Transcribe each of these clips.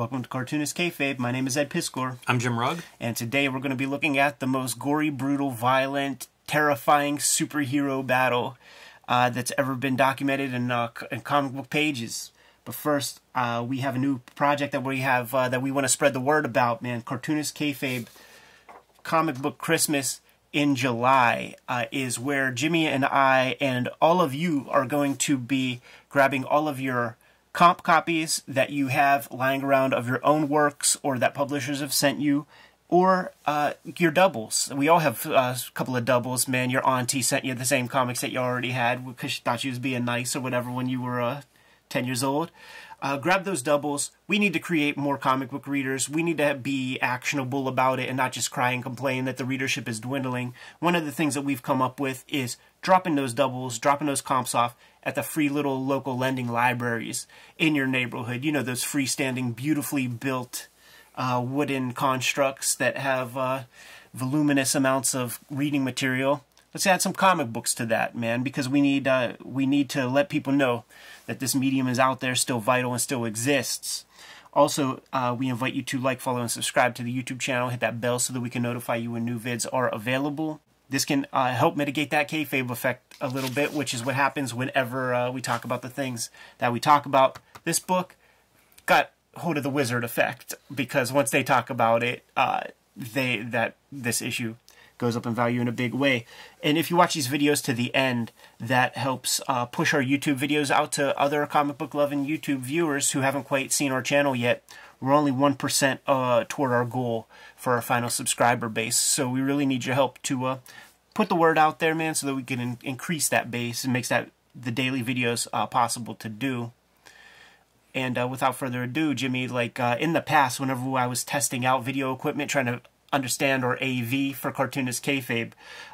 Welcome to Cartoonist Kayfabe. My name is Ed Piskor, I'm Jim Rugg. and today we're going to be looking at the most gory, brutal, violent, terrifying superhero battle uh, that's ever been documented in, uh, in comic book pages. But first, uh, we have a new project that we have uh, that we want to spread the word about. Man, Cartoonist Kayfabe comic book Christmas in July uh, is where Jimmy and I and all of you are going to be grabbing all of your comp copies that you have lying around of your own works or that publishers have sent you. Or uh, your doubles. We all have uh, a couple of doubles. Man, your auntie sent you the same comics that you already had because she thought she was being nice or whatever when you were uh, 10 years old. Uh, grab those doubles. We need to create more comic book readers. We need to be actionable about it and not just cry and complain that the readership is dwindling. One of the things that we've come up with is dropping those doubles, dropping those comps off at the free little local lending libraries in your neighborhood. You know, those freestanding, beautifully built uh, wooden constructs that have uh, voluminous amounts of reading material. Let's add some comic books to that, man, because we need uh, we need to let people know that this medium is out there, still vital, and still exists. Also, uh, we invite you to like, follow, and subscribe to the YouTube channel. Hit that bell so that we can notify you when new vids are available. This can uh, help mitigate that kayfabe effect a little bit, which is what happens whenever uh, we talk about the things that we talk about. This book got hold of the wizard effect because once they talk about it, uh, they that this issue goes up in value in a big way. And if you watch these videos to the end, that helps uh, push our YouTube videos out to other comic book loving YouTube viewers who haven't quite seen our channel yet. We're only 1% uh, toward our goal for our final subscriber base. So we really need your help to uh, put the word out there, man, so that we can in- increase that base and makes that the daily videos uh, possible to do. And uh, without further ado, Jimmy, like uh, in the past, whenever I was testing out video equipment, trying to understand or AV for cartoonist kayfabe,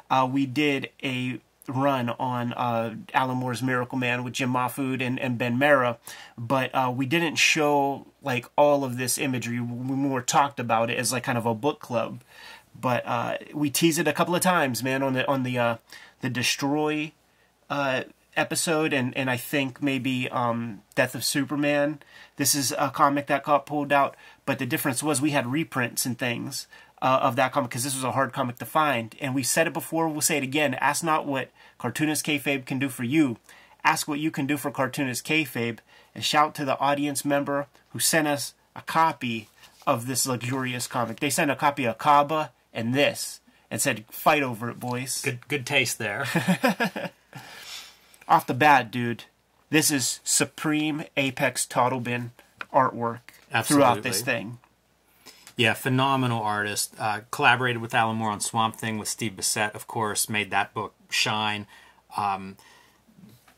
uh, we did a run on uh, Alan Moore's Miracle Man with Jim Mahfood and, and Ben Marra, but uh, we didn't show like all of this imagery. We more talked about it as like kind of a book club, but uh, we teased it a couple of times, man, on the on the uh, the Destroy uh, episode, and and I think maybe um, Death of Superman. This is a comic that got pulled out, but the difference was we had reprints and things uh, of that comic because this was a hard comic to find. And we said it before, we'll say it again. Ask not what cartoonist kayfabe can do for you. Ask what you can do for cartoonist kayfabe, and shout to the audience member who sent us a copy of this luxurious comic. They sent a copy of Kaba and this, and said, "Fight over it, boys." Good good taste there. off the bat, dude, this is supreme apex Totleben artwork throughout this thing. Yeah, phenomenal artist. Uh, collaborated with Alan Moore on Swamp Thing with Steve Bissette, of course, made that book shine. Um,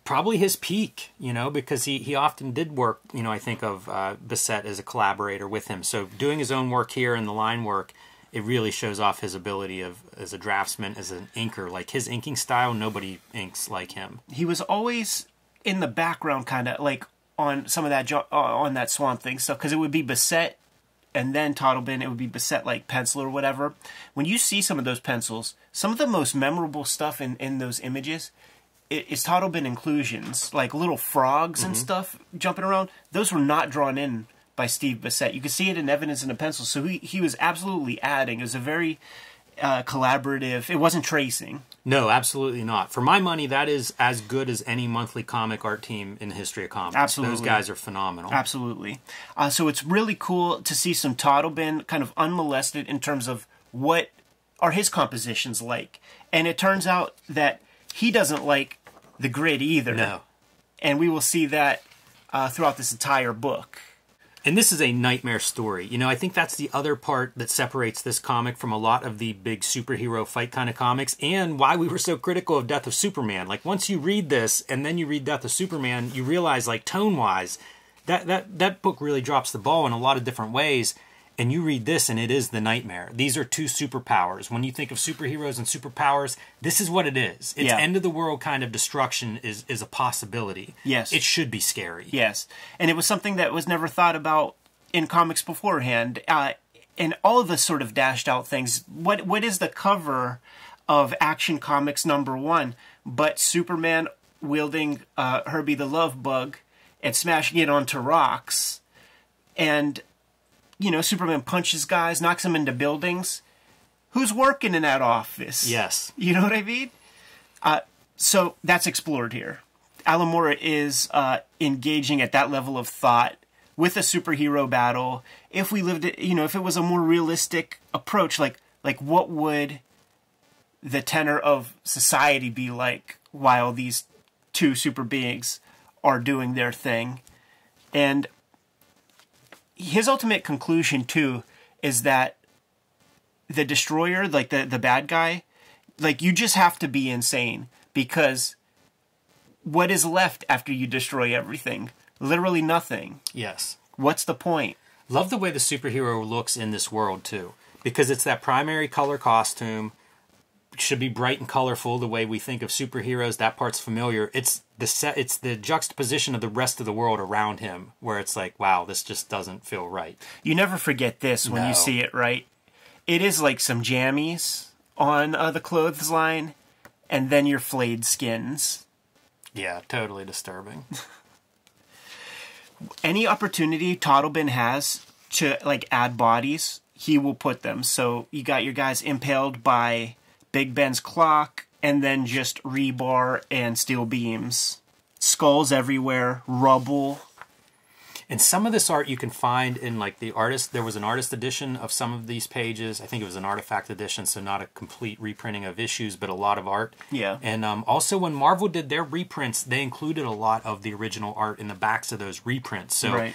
probably his peak, you know, because he, he often did work, you know, I think of uh, Bissette as a collaborator with him. So doing his own work here and the line work, it really shows off his ability of as a draftsman, as an inker. Like his inking style, nobody inks like him. He was always in the background, kind of like on some of that jo- uh, on that Swamp Thing stuff, because it would be Bissette and then Totleben. It would be Bissette like pencil or whatever. When you see some of those pencils, some of the most memorable stuff in in those images. Is Totleben inclusions like little frogs and mm-hmm. stuff jumping around? Those were not drawn in by Steve Bissette. You can see it in evidence in the pencil. So he, he was absolutely adding. It was a very uh, collaborative. It wasn't tracing. No, absolutely not. For my money, that is as good as any monthly comic art team in the history of comics. Absolutely. Those guys are phenomenal. Absolutely. Uh, so it's really cool to see some Totleben kind of unmolested in terms of what are his compositions like. And it turns out that he doesn't like the grid either. No. And we will see that uh, throughout this entire book. And this is a nightmare story. You know, I think that's the other part that separates this comic from a lot of the big superhero fight kind of comics and why we were so critical of Death of Superman. Like once you read this and then you read Death of Superman, you realize like tone-wise that that that book really drops the ball in a lot of different ways. And you read this and it is the nightmare. These are two superpowers. When you think of superheroes and superpowers, this is what it is. It's Yeah. end of the world kind of destruction is is a possibility. Yes. It should be scary. Yes, and it was something that was never thought about in comics beforehand. Uh, and all of the sort of dashed out things. What what is the cover of Action Comics number one? But Superman wielding uh, Herbie the Love Bug and smashing it onto rocks, and you know, Superman punches guys, knocks them into buildings. Who's working in that office? Yes. You know what I mean? Uh, so that's explored here. Alan Moore is uh, engaging at that level of thought with a superhero battle. If we lived, it, you know, if it was a more realistic approach, like like what would the tenor of society be like while these two super beings are doing their thing? And his ultimate conclusion too is that the destroyer, like the the bad guy, like you just have to be insane because what is left after you destroy everything? Literally nothing. Yes. What's the point? Love the way the superhero looks in this world too, because it's that primary color costume. Should be bright and colorful the way we think of superheroes. That part's familiar. It's the set. It's the juxtaposition of the rest of the world around him, where it's like, wow, this just doesn't feel right. You never forget this when No. you see it, right? It is like some jammies on uh, the clothesline, and then your flayed skins. Yeah, totally disturbing. any opportunity Totleben has to like add bodies, he will put them. So you got your guys impaled by Big Ben's clock, and then just rebar and steel beams, skulls everywhere, rubble. And some of this art you can find in like the artist. There was an artist edition of some of these pages. I think it was an artifact edition, so not a complete reprinting of issues, but a lot of art. Yeah. And um, also, when Marvel did their reprints, they included a lot of the original art in the backs of those reprints. So Right.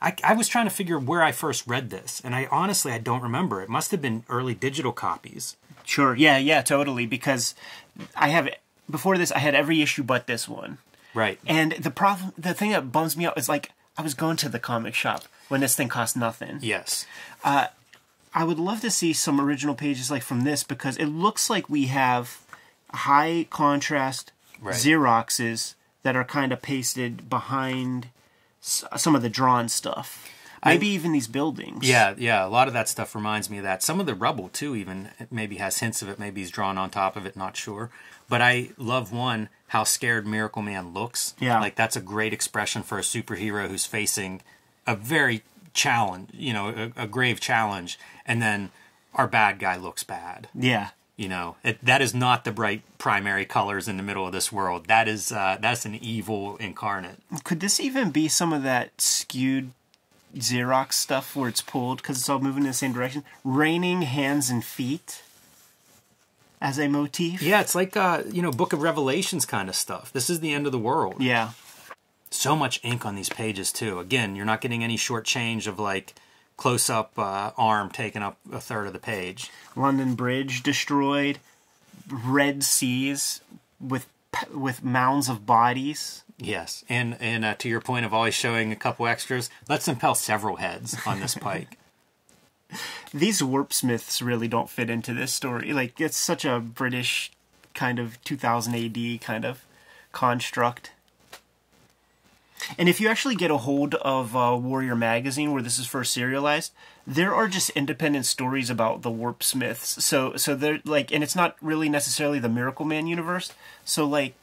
I, I was trying to figure where I first read this, and I honestly I don't remember. It must have been early digital copies. Sure. Yeah. Yeah. Totally. Because I have before this, I had every issue but this one. Right. And the problem, the thing that bums me out is like I was going to the comic shop when this thing cost nothing. yes. Uh, I would love to see some original pages like from this because it looks like we have high contrast Right. Xeroxes that are kind of pasted behind some of the drawn stuff. Maybe even these buildings. Yeah, yeah. A lot of that stuff reminds me of that. Some of the rubble too, even it maybe has hints of it. Maybe he's drawn on top of it. Not sure. But I love one how scared Miracle Man looks. Yeah. like that's a great expression for a superhero who's facing a very challenge, you know, a, a grave challenge, and then our bad guy looks bad. Yeah. You know, it, that is not the bright primary colors in the middle of this world. That is uh, that's an evil incarnate. Could this even be some of that skewed Xerox stuff where it's pulled because it's all moving in the same direction? Raining hands and feet as a motif. Yeah, it's like uh, you know, Book of Revelations kind of stuff. This is the end of the world. Yeah. so much ink on these pages too. Again, you're not getting any short change of like close up uh, arm taking up a third of the page. London Bridge destroyed. Red Seas with with mounds of bodies. Yes, and and uh, to your point of always showing a couple extras, let's impel several heads on this pike. these warp smiths really don't fit into this story. Like it's such a British kind of 2000 AD kind of construct. And if you actually get a hold of uh, Warrior Magazine, where this is first serialized, there are just independent stories about the Warp Smiths. So, so they're like, and it's not really necessarily the Miracle Man universe. So, like,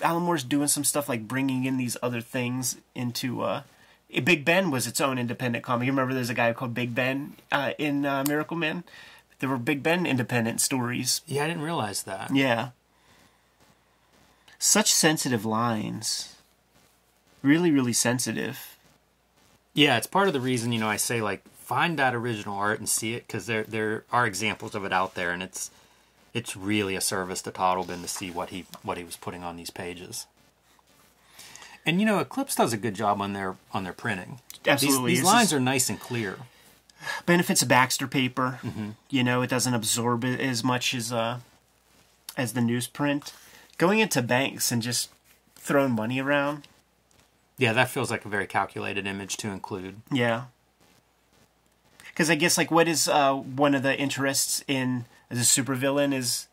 Alan Moore's doing some stuff like bringing in these other things into. Uh, Big Ben was its own independent comic. You remember there's a guy called Big Ben uh, in uh, Miracle Man? There were Big Ben independent stories. Yeah, I didn't realize that. Yeah. Such sensitive lines. Really, really sensitive. Yeah, it's part of the reason you know I say like find that original art and see it because there there are examples of it out there, and it's it's really a service to Totleben to see what he what he was putting on these pages. And you know, Eclipse does a good job on their on their printing. Absolutely. These, these lines are nice and clear. benefits of Baxter paper. You know, it doesn't absorb it as much as uh as the newsprint. Going into banks and just throwing money around. Yeah, that feels like a very calculated image to include. Yeah. Because I guess like what is uh one of the interests in as a supervillain is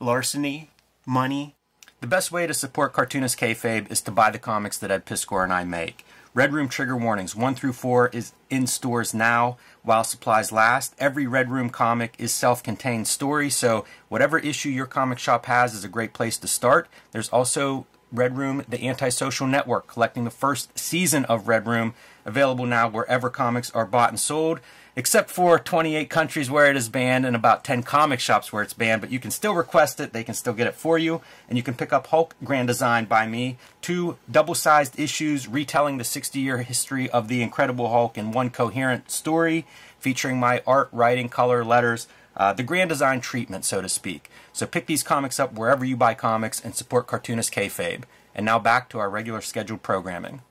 larceny, money. The best way to support Cartoonist Kayfabe is to buy the comics that Ed Piskor and I make. Red Room Trigger Warnings 1 through 4 is in stores now while supplies last. Every Red Room comic is self contained story, so whatever issue your comic shop has is a great place to start. There's also Red Room, the antisocial network, collecting the first season of Red Room, available now wherever comics are bought and sold, except for 28 countries where it is banned and about 10 comic shops where it's banned. But you can still request it, they can still get it for you, and you can pick up Hulk Grand Design by me, two double sized issues retelling the 60 year history of the Incredible Hulk in one coherent story, featuring my art, writing, color, letters. Uh, the grand design treatment, so to speak. So pick these comics up wherever you buy comics and support Cartoonist Kayfabe. And now back to our regular scheduled programming.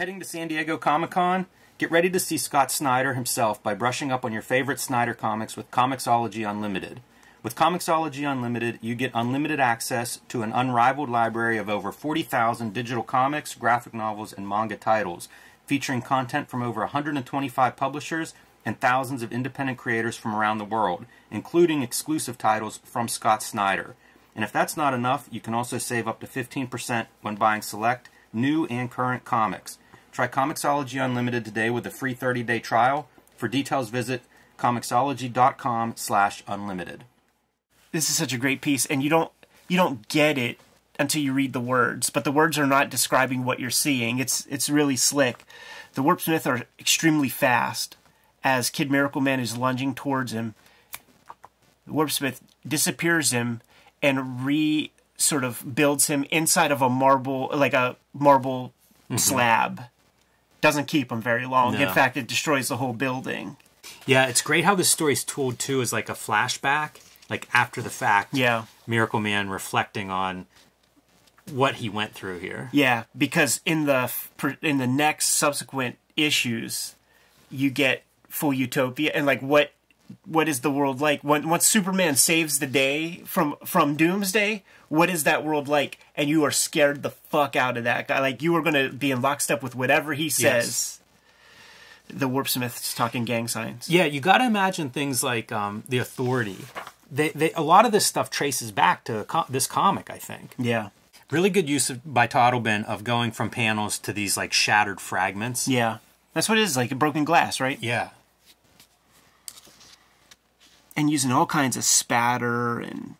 Heading to San Diego Comic Con? Get ready to see Scott Snyder himself by brushing up on your favorite Snyder comics with Comixology Unlimited. With Comixology Unlimited, you get unlimited access to an unrivaled library of over 40,000 digital comics, graphic novels, and manga titles, featuring content from over 125 publishers and thousands of independent creators from around the world, including exclusive titles from Scott Snyder. And if that's not enough, you can also save up to 15% when buying select, new, and current comics. Try Comixology Unlimited today with a free 30-day trial. For details, visit comixology.com slash unlimited. This is such a great piece, and you don't you don't get it until you read the words. But the words are not describing what you're seeing. It's it's really slick. The warp smith are extremely fast as Kid Miracle Man is lunging towards him. The Warpsmith disappears him and re sort of builds him inside of a marble, like a marble mm-hmm. slab. Doesn't keep him very long. No. In fact, it destroys the whole building. Yeah, it's great how this story's told too as like a flashback, like after the fact. Yeah, Miracle Man reflecting on what he went through here. Yeah, because in the in the next subsequent issues, you get full utopia and like what what is the world like when once Superman saves the day from from Doomsday? What is that world like? And you are scared the fuck out of that guy. Like you are going to be in lockstep with whatever he says. Yes. The Warpsmith's talking gang signs. Yeah, you got to imagine things like um, the Authority. They, they, a lot of this stuff traces back to co- this comic, I think. Yeah. Really good use of, by Totleben of going from panels to these like shattered fragments. Yeah, that's what it is, like a broken glass, right? Yeah and using all kinds of spatter and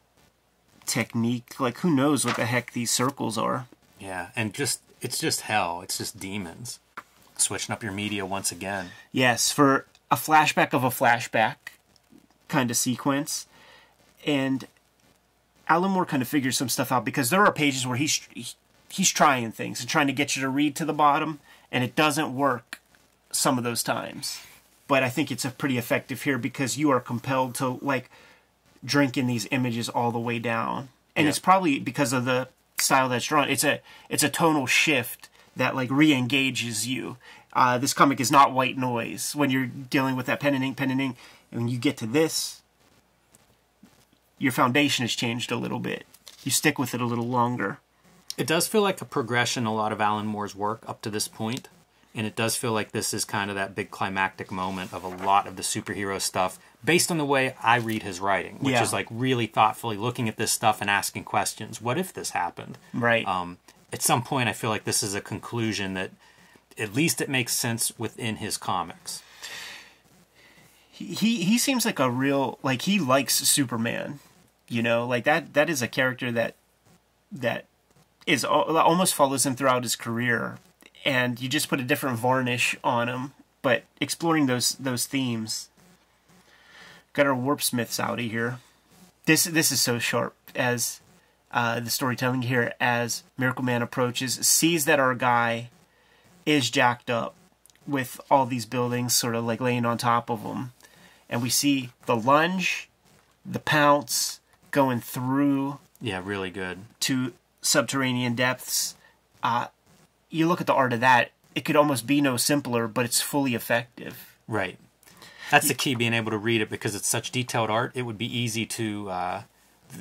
technique. Like who knows what the heck these circles are? Yeah, and just it's just hell. It's just demons. Switching up your media once again. Yes, for a flashback of a flashback kind of sequence. And Alan Moore kind of figures some stuff out because there are pages where he's he's trying things and trying to get you to read to the bottom and it doesn't work some of those times but I think it's a pretty effective here because you are compelled to like drink in these images all the way down, and yeah. it's probably because of the style that's drawn. It's a it's a tonal shift that like re-engages you. Uh, this comic is not white noise when you're dealing with that pen and ink, pen and ink. And when you get to this, your foundation has changed a little bit. You stick with it a little longer. It does feel like a progression. A lot of Alan Moore's work up to this point and it does feel like this is kind of that big climactic moment of a lot of the superhero stuff based on the way I read his writing, which yeah. is like really thoughtfully looking at this stuff and asking questions. What if this happened? Right. Um, at some point, I feel like this is a conclusion that at least it makes sense within his comics. He he seems like a real like he likes Superman, you know, like that that is a character that that is almost follows him throughout his career and you just put a different varnish on them. But exploring those those themes. Got our warp smiths out of here. This this is so sharp as uh, the storytelling here as Miracle Man approaches, sees that our guy is jacked up with all these buildings sort of like laying on top of him. And we see the lunge, the pounce going through. Yeah, really good. To subterranean depths. Uh, you look at the art of that, it could almost be no simpler, but it's fully effective. Right. That's the key, being able to read it because it's such detailed art. It would be easy to uh,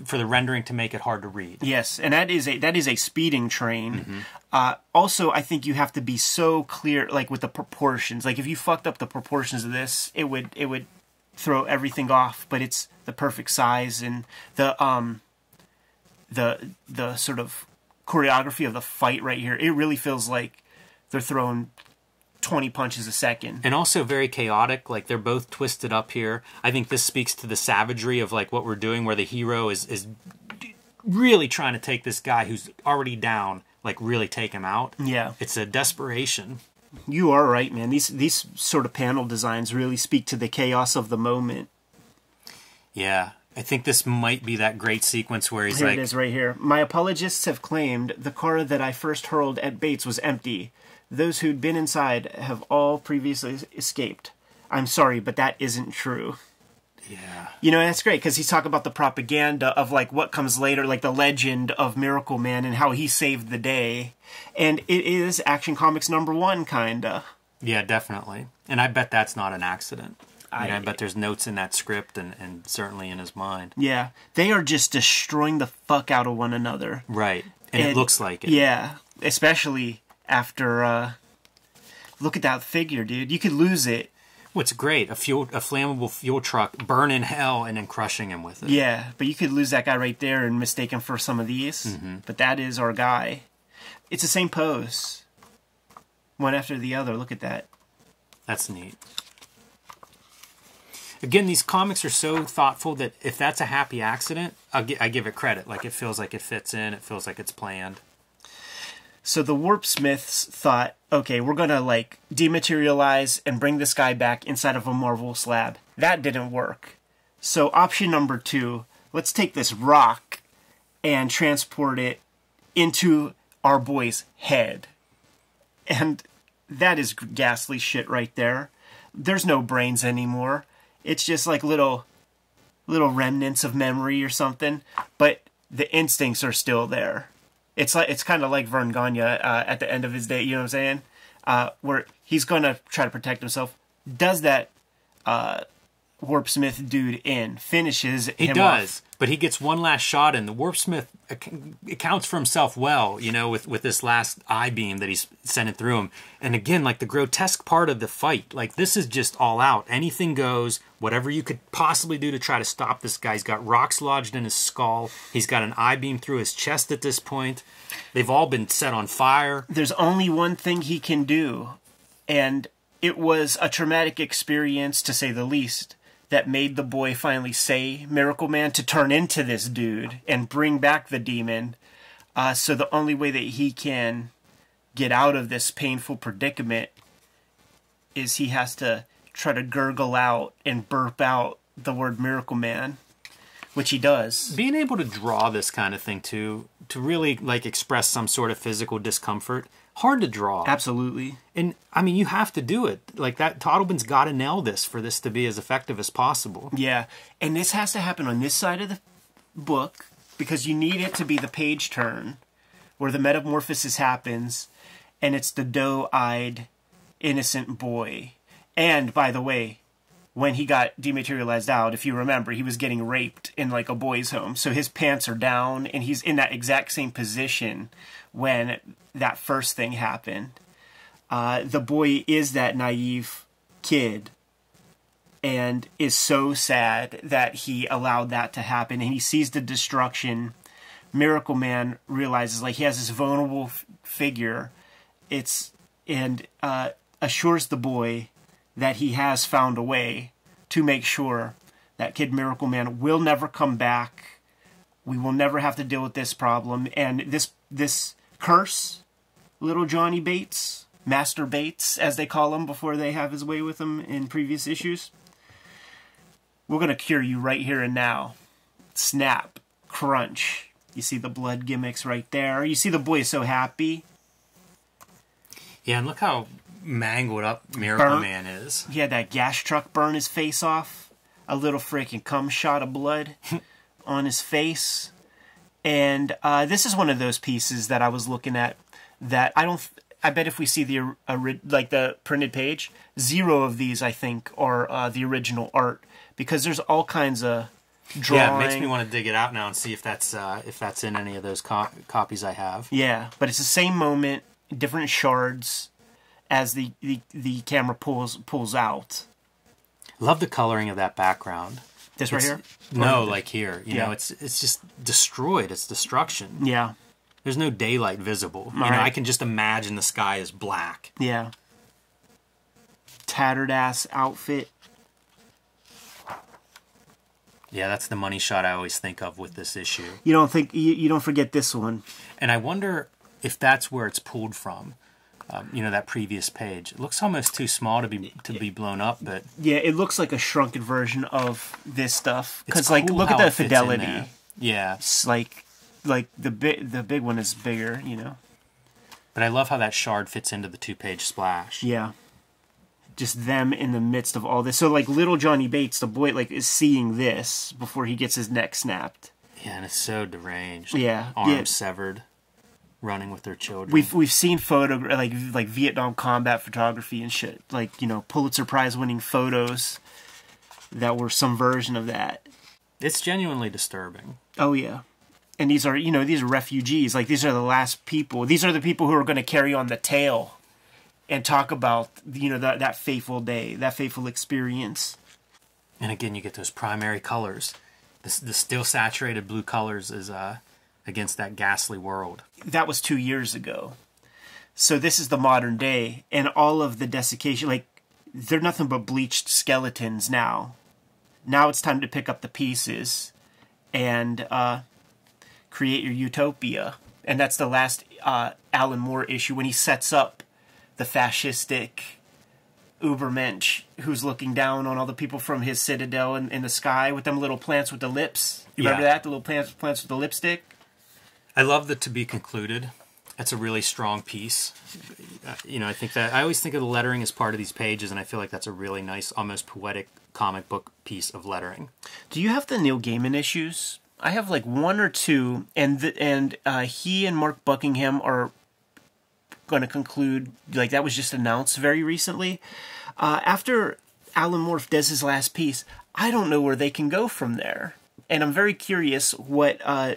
for the rendering to make it hard to read. Yes, and that is a that is a speeding train. Mm-hmm. Uh, also, I think you have to be so clear, like with the proportions. Like if you fucked up the proportions of this, it would it would throw everything off. But it's the perfect size and the um the the sort of choreography of the fight right here, it really feels like they're throwing 20 punches a second. And also very chaotic. Like they're both twisted up here. I think this speaks to the savagery of like what we're doing where the hero is is really trying to take this guy who's already down, like really take him out. Yeah. It's a desperation. You are right, man. These these sort of panel designs really speak to the chaos of the moment. Yeah. I think this might be that great sequence where he's Here like, it is right here. My apologists have claimed the car that I first hurled at Bates was empty. Those who'd been inside have all previously escaped. I'm sorry, but that isn't true. yeah. You know, that's great because he's talking about the propaganda of like what comes later, like the legend of Miracle Man and how he saved the day. And it is Action Comics number one, kinda. Yeah, definitely. And I bet that's not an accident. I, mean, I I- bet there's notes in that script and, and certainly in his mind. Yeah. They are just destroying the fuck out of one another. Right. And, it looks like it. Yeah. Especially after, uh, look at that figure, dude. You could lose it. What's great, a fuel a flammable fuel truck burning hell and then crushing him with it. Yeah. But you could lose that guy right there and mistake him for some of these. Mm-hmm. But that is our guy. It's the same pose. One after the other. Look at that. That's neat. Again, these comics are so thoughtful that if that's a happy accident, gi- I give it credit. Like it feels like it fits in. It feels like it's planned. So the Warp Smiths thought, okay, we're gonna like dematerialize and bring this guy back inside of a Marvel slab. That didn't work. So option number two, let's take this rock and transport it into our boy's head. And that is ghastly shit right there. There's no brains anymore. It's just like little little remnants of memory or something, but the instincts are still there. It's like it's kind of like Verne Gagne uh, at the end of his day. You know what I'm saying? Uh, where he's gonna try to protect himself. Does that uh, Warp Smith dude in? Finishes He him does, off. but he gets one last shot in. The Warp Smith ac- accounts for himself well, you know, with with this last eye beam that he's sending through him. And again, like the grotesque part of the fight, like this is just all out. Anything goes. Whatever you could possibly do to try to stop this guy. He's got rocks lodged in his skull. He's got an eye beam through his chest at this point. They've all been set on fire. There's only one thing he can do, and it was a traumatic experience to say the least. That made the boy finally say Miracle Man to turn into this dude and bring back the demon. Uh, so the only way that he can get out of this painful predicament is he has to try to gurgle out and burp out the word Miracle Man, which he does. being able to draw this kind of thing too to really like express some sort of physical discomfort hard to draw Absolutely. and i mean you have to do it like that totleben's got to nail this for this to be as effective as possible Yeah, and this has to happen on this side of the book because you need it to be the page turn where the metamorphosis happens, and it's the doe-eyed, innocent boy. And by the way, when he got dematerialized out, if you remember, he was getting raped in like a boys' home, so his pants are down, and he's in that exact same position when that first thing happened. Uh, the boy is that naive kid and is so sad that he allowed that to happen and he sees the destruction. Miracle man realizes like he has this vulnerable figure. It's and uh, assures the boy that he has found a way to make sure that kid miracle man will never come back we will never have to deal with this problem and this this curse little johnny bates master bates as they call him before they have his way with him in previous issues we're going to cure you right here and now. Snap, crunch. You see the blood gimmicks right there. You see the boy so happy. yeah and look how mangled up miracle man is He had that gas truck burn his face off. A little freaking cum shot of blood on his face. And uh, this is one of those pieces that I was looking at that I don't. I bet if we see the ori- like the printed page, zero of these I think are uh, the original art because there's all kinds of drawing. yeah it makes me want to dig it out now and see if that's uh, if that's in any of those co- copies i have Yeah, but it's the same moment, different shards as the, the, the camera pulls pulls out. love the coloring of that background This right It's- here? no like here you Yeah. know it's it's just destroyed it's destruction Yeah, there's no daylight visible you know i can just imagine the sky is black yeah. Tattered ass outfit. Yeah, that's the money shot I always think of with this issue. You don't think you, you don't forget this one. And I wonder if that's where it's pulled from. Um, you know that previous page. It looks almost too small to be to be blown up, but Yeah, it looks like a shrunken version of this stuff. Because like, look at the it fits in fidelity. Yeah, It's like like the big the big one is bigger. You know. but I love how that shard fits into the two-page splash. Yeah. Just them in the midst of all this. So like little Johnny Bates, the boy, like is seeing this before he gets his neck snapped. Yeah, and it's so deranged. Yeah, arms yeah. severed, running with their children. We've we've seen photo like like Vietnam combat photography and shit. Like you know Pulitzer Prize winning photos that were some version of that. it's genuinely disturbing. Oh yeah. And these are, you know, these are refugees. Like these are the last people. These are the people who are going to carry on the tale and talk about, you know, that that fateful day, that fateful experience. And again, you get those primary colors. The, the still saturated blue colors is uh, against that ghastly world. That was 2 years ago. So this is the modern day and all of the desiccation like they're nothing but bleached skeletons now. Now it's time to pick up the pieces and uh create your utopia. And that's the last uh, Alan Moore issue when he sets up the fascistic Ubermensch who's looking down on all the people from his citadel in, in the sky with them little plants with the lips. You remember Yeah. that? The little plants, plants with the lipstick? I love the to be concluded. That's a really strong piece. Uh, You know, I think that I always think of the lettering as part of these pages, and I feel like that's a really nice, almost poetic comic book piece of lettering. Do you have the Neil Gaiman issues? I have like one or two, and the, and uh, he and Mark Buckingham are going to conclude. Like that was just announced very recently. Uh, after Alan Moore does his last piece, I don't know where they can go from there, and I'm very curious what uh,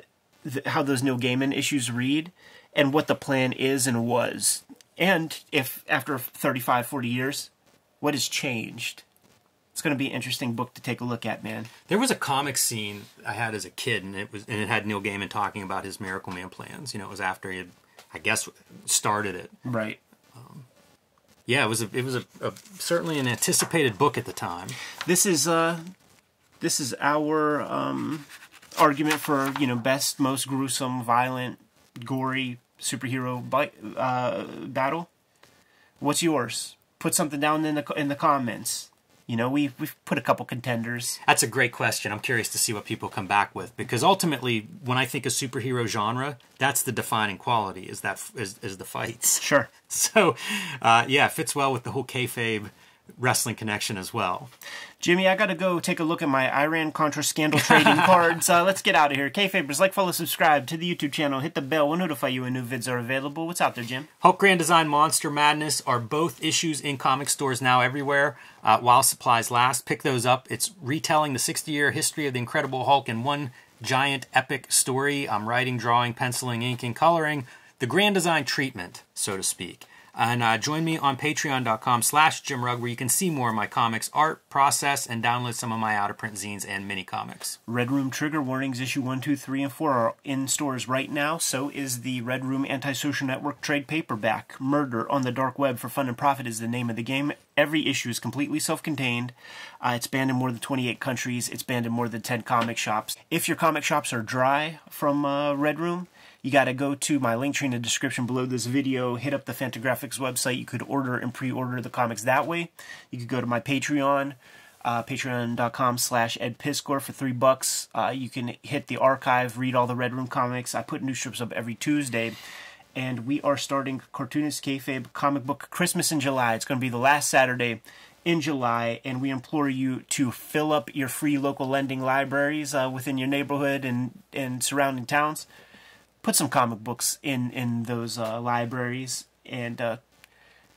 th- how those Neil Gaiman issues read, and what the plan is and was, and if after 35, 40 years, what has changed. It's going to be an interesting book to take a look at, man. There was a comic scene I had as a kid, and it was and it had Neil Gaiman talking about his Miracle Man plans. You know, it was after he had, I guess, started it. Right. Yeah, it was a, it was a, a certainly an anticipated book at the time. This is uh this is our um argument for, you know, best, most gruesome, violent, gory superhero uh battle. What's yours? Put something down in the in the comments. You know, we we've put a couple contenders. That's a great question. I'm curious to see what people come back with because ultimately, when I think of superhero genre, that's the defining quality is that is, is the fights. Sure. So, uh, yeah, fits well with the whole kayfabe wrestling connection as well. Jimmy, I gotta go take a look at my Iran Contra scandal trading cards. Uh, let's get out of here. Kayfabers, like, follow, subscribe to the YouTube channel. Hit the bell. We'll notify you when new vids are available. What's out there, Jim? Hulk Grand Design Monster Madness are both issues in comic stores now everywhere uh, while supplies last. Pick those up. It's retelling the 60 year history of the Incredible Hulk in one giant epic story. I'm writing, drawing, penciling, ink, and coloring. The Grand Design treatment, so to speak. And uh, join me on patreon.com slash jimrugg where you can see more of my comics art, process, and download some of my out-of-print zines and mini comics. Red Room Trigger Warnings issue 1, 2, 3, and 4 are in stores right now. So is the Red Room Antisocial Network trade paperback. Murder on the Dark Web for Fun and Profit is the name of the game. Every issue is completely self contained. Uh, it's banned in more than 28 countries. It's banned in more than 10 comic shops. If your comic shops are dry from uh, Red Room, you got to go to my link tree in the description below this video, hit up the Fantagraphics website. You could order and pre-order the comics that way. You could go to my Patreon, uh, patreon.com slash edpiskor for three bucks. Uh, you can hit the archive, read all the Red Room comics. I put new strips up every Tuesday. And we are starting Cartoonist Kayfabe Comic Book Christmas in July. It's going to be the last Saturday in July, and we implore you to fill up your free local lending libraries uh, within your neighborhood and, and surrounding towns put some comic books in in those uh, libraries and uh,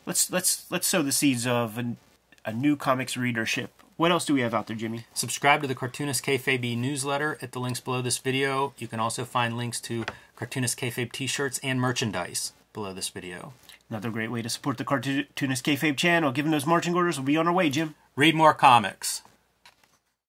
let's let's let's sow the seeds of an, a new comics readership. What else do we have out there, Jimmy? Subscribe to the Cartoonist Kayfabe newsletter at the links below this video. You can also find links to Cartoonist Kayfabe t-shirts and merchandise below this video. Another great way to support the Cartoonist Kayfabe channel. Given those marching orders, we'll be on our way, Jim. Read more comics.